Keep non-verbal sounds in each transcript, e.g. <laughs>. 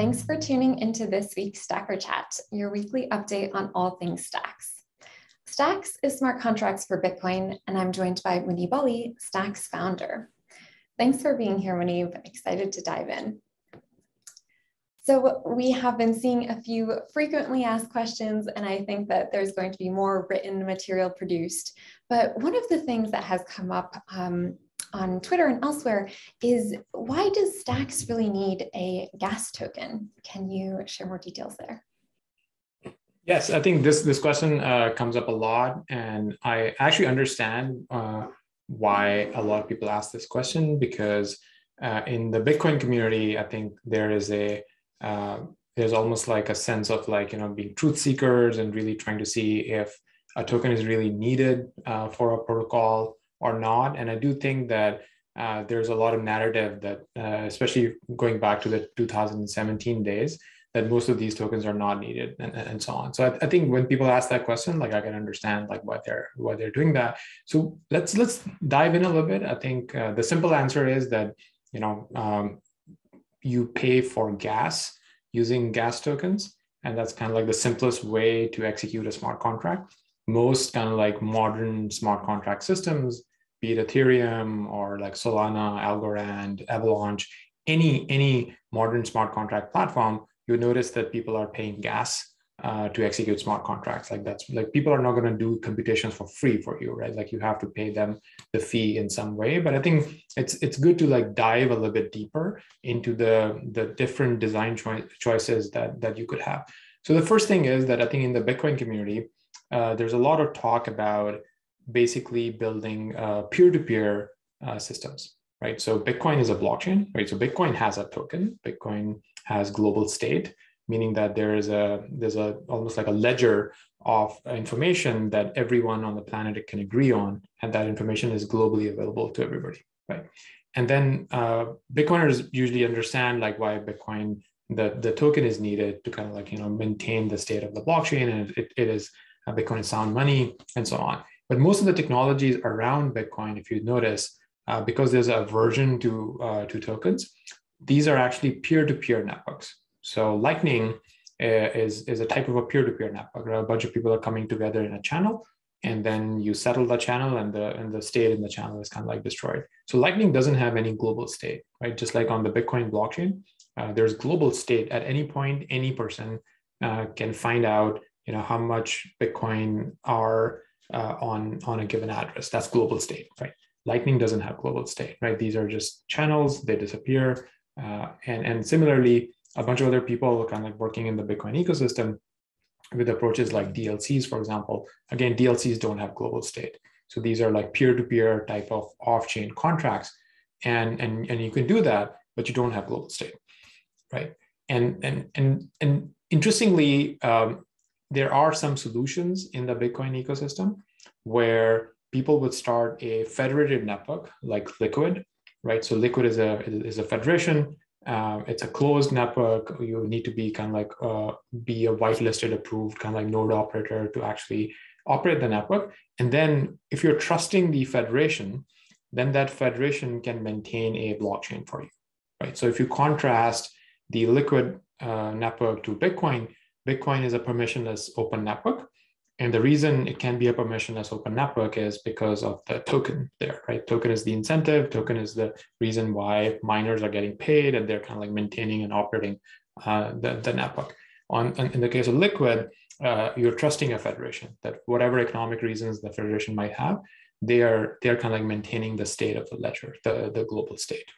Thanks for tuning into this week's Stacker Chat, your weekly update on all things Stacks. Stacks is smart contracts for Bitcoin, and I'm joined by Muneeb Ali, Stacks founder. Thanks for being here, Muneeb. Excited to dive in. So we have been seeing a few frequently asked questions, and I think that there's going to be more written material produced. But one of the things that has come up um, on Twitter and elsewhere is why does Stacks really need a gas token? Can you share more details there? Yes, I think this this question uh, comes up a lot, and I actually understand uh, why a lot of people ask this question because uh, in the Bitcoin community, I think there is a uh, there's almost like a sense of like you know being truth seekers and really trying to see if a token is really needed uh, for a protocol or not. And I do think that uh, there's a lot of narrative that, uh, especially going back to the 2017 days, that most of these tokens are not needed and, and so on. So I, I, think when people ask that question, like I can understand like why they're why they're doing that. So let's let's dive in a little bit. I think uh, the simple answer is that you know um, you pay for gas using gas tokens, and that's kind of like the simplest way to execute a smart contract. Most kind of like modern smart contract systems be it Ethereum or like Solana, Algorand, Avalanche, any any modern smart contract platform, you notice that people are paying gas uh, to execute smart contracts. Like that's like people are not going to do computations for free for you, right? Like you have to pay them the fee in some way. But I think it's it's good to like dive a little bit deeper into the the different design cho- choices that that you could have. So the first thing is that I think in the Bitcoin community, uh, there's a lot of talk about basically building uh, peer-to-peer uh, systems, right? So Bitcoin is a blockchain, right? So Bitcoin has a token. Bitcoin has global state, meaning that there is a there's a almost like a ledger of information that everyone on the planet can agree on, and that information is globally available to everybody, right? And then uh, Bitcoiners usually understand like why Bitcoin the the token is needed to kind of like you know maintain the state of the blockchain, and it, it is Bitcoin is sound money and so on. But most of the technologies around Bitcoin, if you notice, uh, because there's a version to, uh, to tokens, these are actually peer-to-peer networks. So Lightning uh, is, is a type of a peer-to-peer network. A bunch of people are coming together in a channel, and then you settle the channel, and the and the state in the channel is kind of like destroyed. So Lightning doesn't have any global state, right? Just like on the Bitcoin blockchain, uh, there's global state. At any point, any person uh, can find out, you know, how much Bitcoin are uh, on, on a given address. That's global state, right? Lightning doesn't have global state, right? These are just channels, they disappear. Uh, and, and similarly, a bunch of other people kind of working in the Bitcoin ecosystem with approaches like DLCs, for example. Again, DLCs don't have global state. So these are like peer-to-peer type of off-chain contracts. And, and, and you can do that, but you don't have global state, right? And, and, and, and interestingly, um, there are some solutions in the Bitcoin ecosystem where people would start a federated network like Liquid, right? So Liquid is a is a federation. Uh, it's a closed network. You need to be kind of like uh, be a whitelisted approved kind of like node operator to actually operate the network. And then if you're trusting the federation, then that federation can maintain a blockchain for you, right? So if you contrast the Liquid uh, network to Bitcoin, Bitcoin is a permissionless open network. And the reason it can be a permissionless open network is because of the token there, right? Token is the incentive. Token is the reason why miners are getting paid and they're kind of like maintaining and operating uh, the, the network. On, in the case of Liquid, uh, you're trusting a federation that whatever economic reasons the federation might have, they are they're kind of like maintaining the state of the ledger, the, the global state.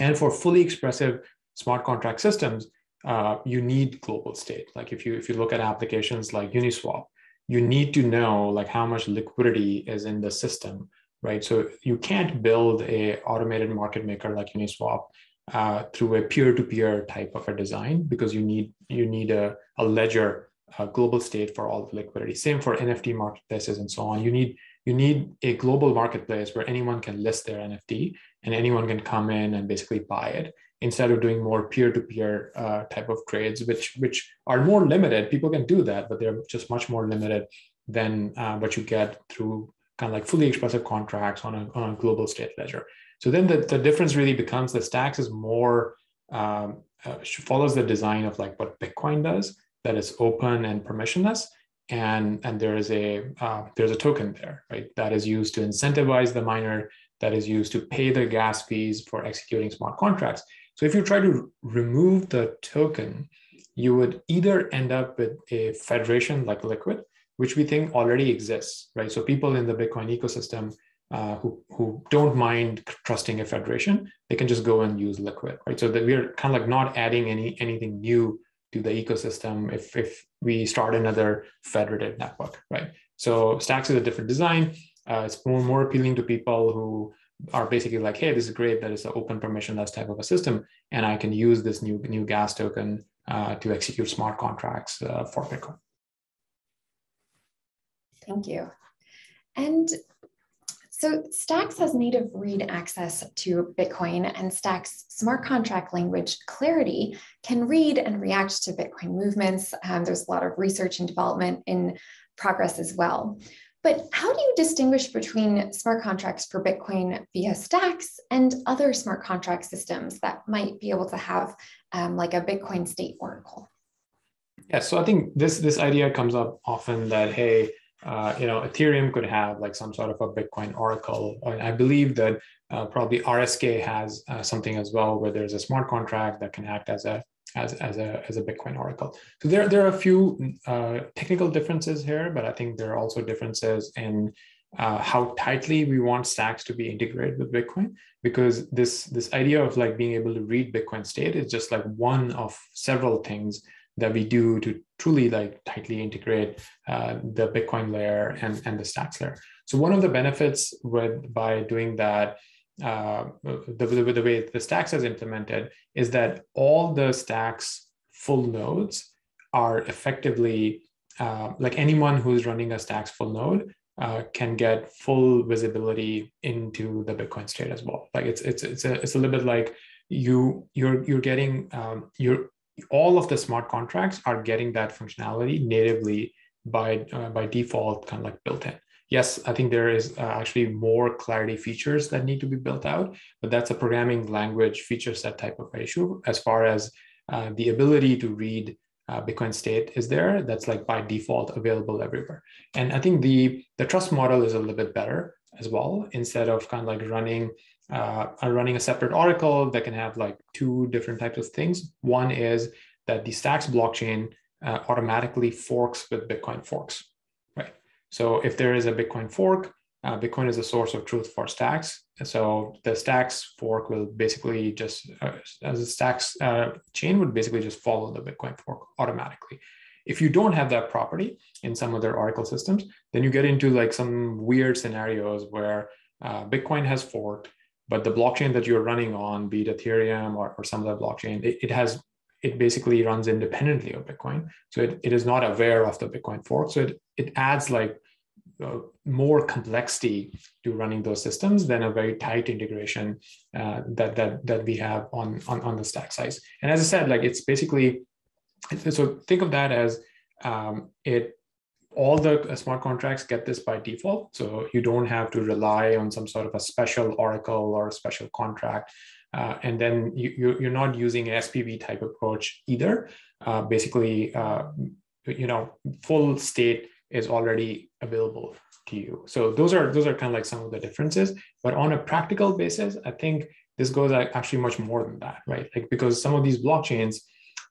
And for fully expressive smart contract systems, uh, you need global state. Like if you if you look at applications like Uniswap, you need to know like how much liquidity is in the system, right? So you can't build a automated market maker like Uniswap uh, through a peer-to-peer type of a design because you need you need a, a ledger, a global state for all the liquidity. Same for NFT marketplaces and so on. You need you need a global marketplace where anyone can list their NFT and anyone can come in and basically buy it instead of doing more peer-to-peer uh, type of trades, which which are more limited. People can do that, but they're just much more limited than uh, what you get through kind of like fully expressive contracts on a, on a global state ledger. So then the, the difference really becomes that Stacks is more um, uh, follows the design of like what Bitcoin does, that is open and permissionless, and and there is a uh, there's a token there, right? That is used to incentivize the miner, that is used to pay the gas fees for executing smart contracts. So if you try to remove the token, you would either end up with a federation like Liquid, which we think already exists, right? So people in the Bitcoin ecosystem uh, who, who don't mind trusting a federation, they can just go and use Liquid, right? So that we're kind of like not adding any anything new to the ecosystem if, if we start another federated network, right? So Stacks is a different design. Uh, it's more, more appealing to people who are basically like, hey, this is great that it's an open permissionless type of a system, and I can use this new new gas token uh, to execute smart contracts uh, for Bitcoin. Thank you. And so Stacks has native read access to Bitcoin and Stacks smart contract language Clarity can read and react to Bitcoin movements. Um, there's a lot of research and development in progress as well. But how do you distinguish between smart contracts for Bitcoin via Stacks and other smart contract systems that might be able to have um, like a Bitcoin state oracle? Yeah, so I think this this idea comes up often that hey, uh, you know, Ethereum could have like some sort of a Bitcoin oracle. I believe that uh, probably RSK has uh, something as well, where there's a smart contract that can act as a as, as, a, as a Bitcoin oracle. So there, there are a few uh, technical differences here, but I think there are also differences in uh, how tightly we want stacks to be integrated with Bitcoin, because this, this idea of like being able to read Bitcoin state is just like one of several things that we do to truly like tightly integrate uh, the Bitcoin layer and, and the stacks layer. So one of the benefits with by doing that uh, the, the, way the stacks is implemented is that all the stacks full nodes are effectively uh, like anyone who's running a stacks full node uh, can get full visibility into the Bitcoin state as well. Like it's it's it's a it's a little bit like you you're you're getting um, you're all of the smart contracts are getting that functionality natively by uh, by default kind of like built in yes, I think there is uh, actually more clarity features that need to be built out, but that's a programming language feature set type of issue. As far as uh, the ability to read uh, Bitcoin state is there, that's like by default available everywhere. And I think the the trust model is a little bit better as well. Instead of kind of like running uh, running a separate oracle that can have like two different types of things. One is that the Stacks blockchain uh, automatically forks with Bitcoin forks. So if there is a Bitcoin fork, uh, Bitcoin is a source of truth for stacks. So the stacks fork will basically just, uh, as a stacks uh, chain would basically just follow the Bitcoin fork automatically. If you don't have that property in some other Oracle systems, then you get into like some weird scenarios where uh, Bitcoin has forked, but the blockchain that you're running on, be it Ethereum or, or some other blockchain, it, it has it basically runs independently of Bitcoin. So it, it is not aware of the Bitcoin fork. So it, it adds like uh, more complexity to running those systems than a very tight integration uh, that, that, that we have on, on, on the Stacks side. And as I said, like it's basically, so think of that as um, it all the smart contracts get this by default. So you don't have to rely on some sort of a special Oracle or a special contract uh, and then you, you're not using an SPV type approach either. Uh, basically, uh, you know, full state is already available to you. So those are those are kind of like some of the differences. But on a practical basis, I think this goes actually much more than that, right? Like because some of these blockchains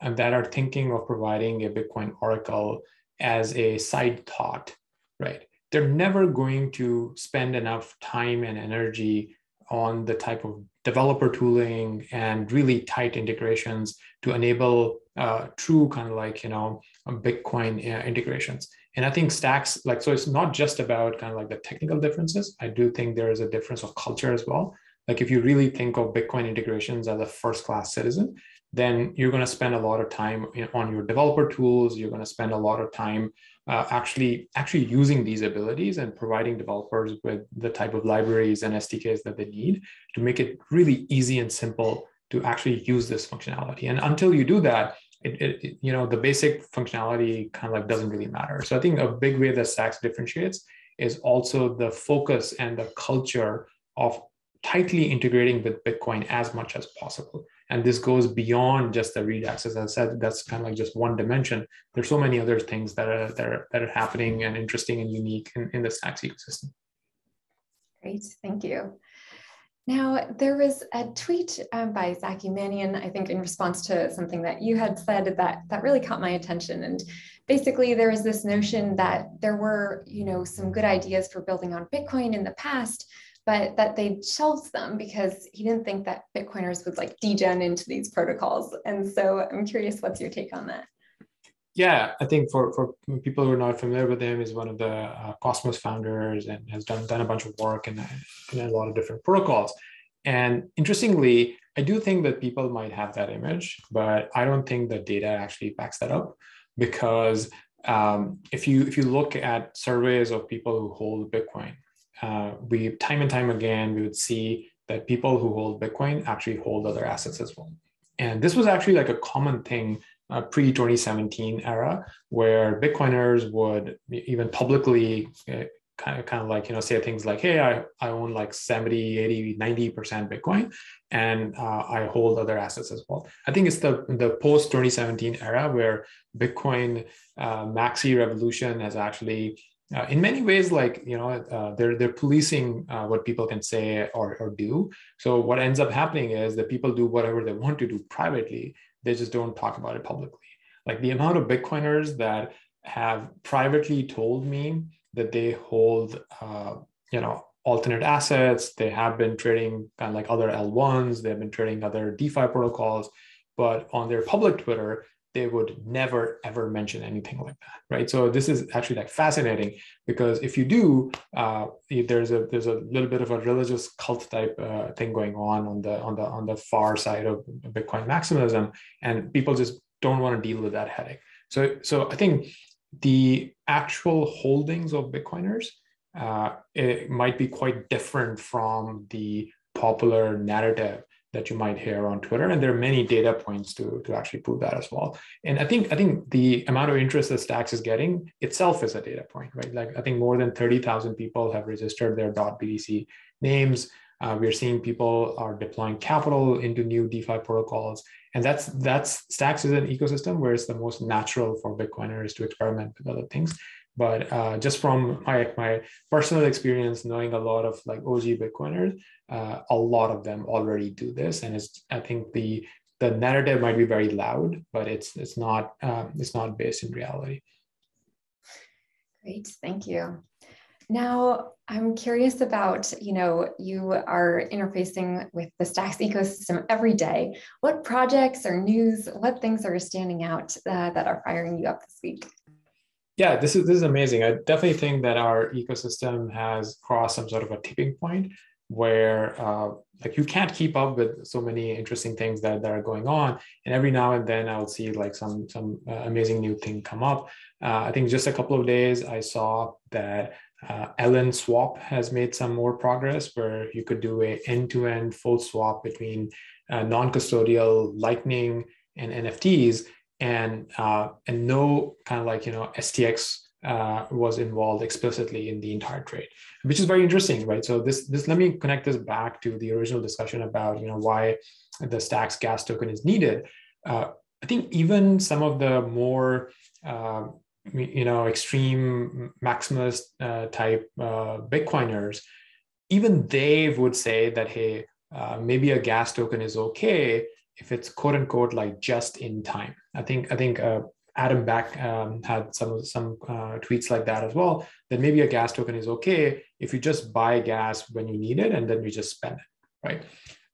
uh, that are thinking of providing a Bitcoin Oracle as a side thought, right? They're never going to spend enough time and energy on the type of developer tooling and really tight integrations to enable uh, true kind of like you know bitcoin uh, integrations. And i think stacks like so it's not just about kind of like the technical differences. I do think there is a difference of culture as well. Like if you really think of bitcoin integrations as a first class citizen then you're going to spend a lot of time on your developer tools. You're going to spend a lot of time uh, actually actually using these abilities and providing developers with the type of libraries and SDKs that they need to make it really easy and simple to actually use this functionality. And until you do that, it, it, you know the basic functionality kind of like doesn't really matter. So I think a big way that Stacks differentiates is also the focus and the culture of tightly integrating with Bitcoin as much as possible. And this goes beyond just the read access. As I said, that's kind of like just one dimension. There's so many other things that are that are, that are happening and interesting and unique in, in the Stacks ecosystem. Great, thank you. Now, there was a tweet um, by Zaki Manian, I think, in response to something that you had said that that really caught my attention. And basically, there was this notion that there were, you know, some good ideas for building on Bitcoin in the past, but that they shelved them because he didn't think that Bitcoiners would like degen into these protocols. And so, I'm curious, what's your take on that? Yeah, I think for, for people who are not familiar with him, is one of the uh, Cosmos founders and has done done a bunch of work in, in a lot of different protocols. And interestingly, I do think that people might have that image, but I don't think the data actually backs that up because um, if you if you look at surveys of people who hold Bitcoin, uh, we time and time again we would see that people who hold Bitcoin actually hold other assets as well. And this was actually like a common thing uh, pre 2017 era where Bitcoiners would even publicly uh, kind of kind of like you know say things like hey I, I own like 70 80 90 percent bitcoin and uh, i hold other assets as well. I think it's the the post 2017 era where bitcoin uh, maxi revolution has actually uh, in many ways like you know uh, they're they're policing uh, what people can say or, or do. So what ends up happening is that people do whatever they want to do privately they just don't talk about it publicly. Like the amount of Bitcoiners that have privately told me that they hold, uh, you know, alternate assets. They have been trading kind of like other L1s. They've been trading other DeFi protocols, but on their public Twitter, they would never ever mention anything like that right? So this is actually like fascinating because if you do uh, there's a there's a little bit of a religious cult type uh, thing going on on the on the on the far side of bitcoin maximalism and people just don't want to deal with that headache. So so i think the actual holdings of bitcoiners uh, it might be quite different from the popular narrative that you might hear on Twitter. And there are many data points to, to actually prove that as well. And I think I think the amount of interest that Stacks is getting itself is a data point, right? Like I think more than 30,000 people have registered their .BTC names. Uh, we're seeing people are deploying capital into new DeFi protocols, and that's that's Stacks is an ecosystem where it's the most natural for Bitcoiners to experiment with other things. But uh, just from my, my personal experience, knowing a lot of like OG Bitcoiners, uh, a lot of them already do this, and it's I think the the narrative might be very loud, but it's it's not um, it's not based in reality. Great, thank you. Now, I'm curious about, you know, you are interfacing with the Stacks ecosystem every day. What projects or news, what things are standing out uh, that are firing you up this week? Yeah, this is this is amazing. I definitely think that our ecosystem has crossed some sort of a tipping point where uh, like you can't keep up with so many interesting things that, that are going on. And every now and then i'll see like some some uh, amazing new thing come up. Uh, i think just a couple of days i saw that uh, LNSwap has made some more progress where you could do a end-to-end full swap between uh, non-custodial lightning and nfts and uh, and no kind of like you know STX uh, was involved explicitly in the entire trade, which is very interesting, right? So this this let me connect this back to the original discussion about you know why the Stacks gas token is needed. Uh, I think even some of the more uh, you know extreme maximalist uh, type uh, Bitcoiners, even they would say that hey, maybe a gas token is okay if it's quote unquote like just in time. I think I think uh, Adam Back um, had some some uh, tweets like that as well. That maybe a gas token is okay if you just buy gas when you need it and then you just spend it, right?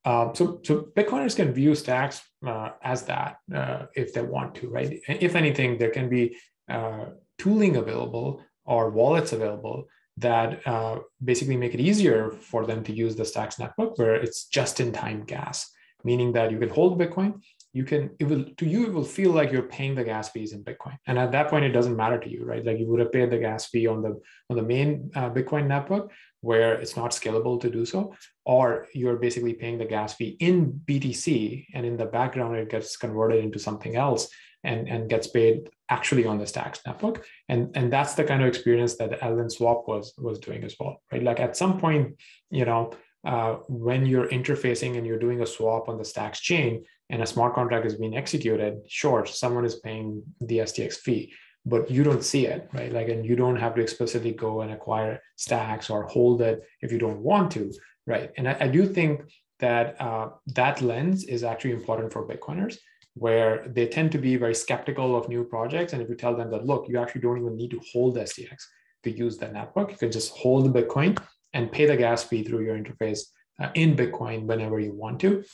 Um, so so Bitcoiners can view stacks uh, as that uh, if they want to, right? If anything, there can be uh, tooling available or wallets available that uh, basically make it easier for them to use the stacks network where it's just in time gas meaning that you can hold Bitcoin. You can, it will, to you, it will feel like you're paying the gas fees in Bitcoin. And at that point, it doesn't matter to you, right? Like you would have paid the gas fee on the, on the main uh, Bitcoin network where it's not scalable to do so, or you're basically paying the gas fee in BTC and in the background, it gets converted into something else and, and gets paid actually on the Stacks network. And, and that's the kind of experience that LNSwap was, was doing as well, right? Like at some point, you know, uh, when you're interfacing and you're doing a swap on the Stacks chain, and a smart contract is being executed, sure, someone is paying the STX fee, but you don't see it, right? Like, and you don't have to explicitly go and acquire stacks or hold it if you don't want to, right? And I, I do think that uh, that lens is actually important for Bitcoiners, where they tend to be very skeptical of new projects. And if you tell them that, look, you actually don't even need to hold STX to use the network, you can just hold the Bitcoin and pay the gas fee through your interface uh, in Bitcoin whenever you want to.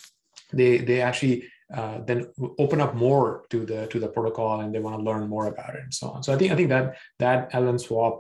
They they actually uh, then open up more to the to the protocol and they want to learn more about it and so on. So I think I think that that LNSwap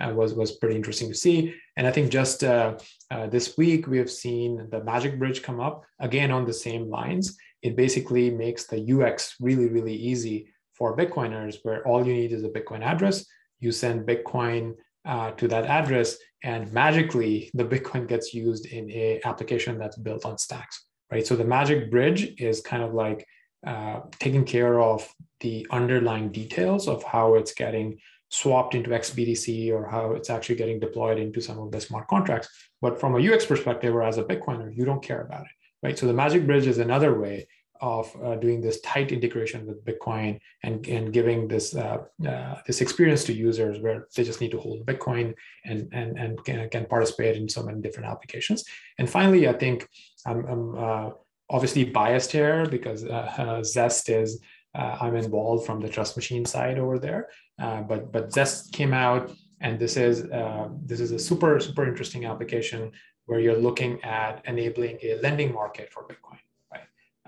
uh, was was pretty interesting to see. And I think just uh, uh, this week we have seen the Magic Bridge come up again on the same lines. It basically makes the UX really really easy for Bitcoiners, where all you need is a Bitcoin address. You send Bitcoin uh, to that address, and magically the Bitcoin gets used in a application that's built on Stacks right? So the magic bridge is kind of like uh, taking care of the underlying details of how it's getting swapped into XBTC or how it's actually getting deployed into some of the smart contracts. But from a UX perspective or as a Bitcoiner, you don't care about it, right? So the magic bridge is another way of uh, doing this tight integration with Bitcoin and, and giving this uh, uh, this experience to users where they just need to hold Bitcoin and and and can, can participate in so many different applications. And finally, I think I'm, I'm uh, obviously biased here because uh, uh, <laughs> Zest is I'm involved from the Trust Machine side over there, but but Zest came out and this is this is a super super interesting application where you're looking at enabling a lending market for Bitcoin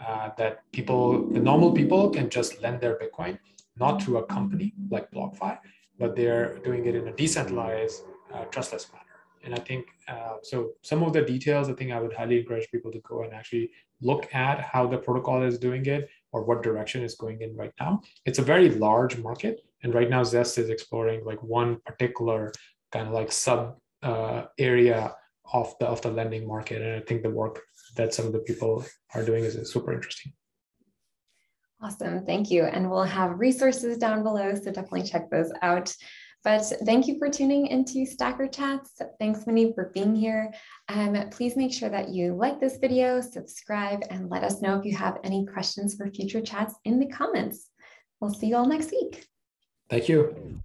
uh, that people, the normal people, can just lend their Bitcoin, not through a company like BlockFi, but they're doing it in a decentralized, uh, trustless manner. And I think uh, so. Some of the details, I think I would highly encourage people to go and actually look at how the protocol is doing it or what direction is going in right now. It's a very large market, and right now Zest is exploring like one particular kind of like sub uh, area of the of the lending market. And I think the work that some of the people are doing is, is super interesting. Awesome, thank you. And we'll have resources down below, so definitely check those out. But thank you for tuning into Stacker Chats. Thanks, Muneeb, for being here. Um, please make sure that you like this video, subscribe, and let us know if you have any questions for future chats in the comments. We'll see you all next week. Thank you.